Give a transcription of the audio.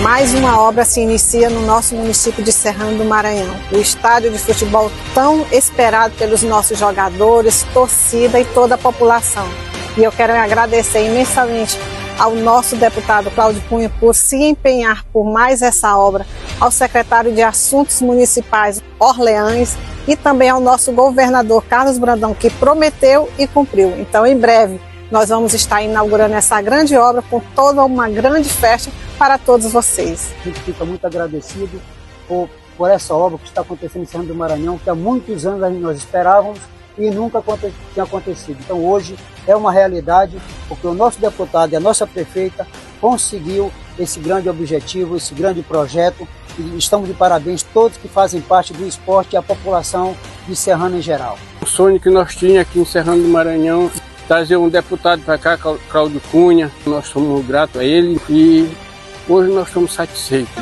Mais uma obra se inicia no nosso município de Serrano do Maranhão. O estádio de futebol tão esperado pelos nossos jogadores, torcida e toda a população. E eu quero agradecer imensamente ao nosso deputado Cláudio Cunha por se empenhar por mais essa obra, ao secretário de Assuntos Municipais Orleães e também ao nosso governador Carlos Brandão, que prometeu e cumpriu. Então, em breve, nós vamos estar inaugurando essa grande obra com toda uma grande festa para todos vocês. A gente fica muito agradecido por, por essa obra que está acontecendo em São do Maranhão, que há muitos anos nós esperávamos e nunca tinha acontecido. Então hoje é uma realidade, porque o nosso deputado e a nossa prefeita conseguiu esse grande objetivo, esse grande projeto. E estamos de parabéns todos que fazem parte do esporte e a população de Serrano em geral. O sonho que nós tínhamos aqui em Serrano do Maranhão, trazer um deputado para cá, Cláudio Cunha, nós somos gratos a ele e hoje nós estamos satisfeitos.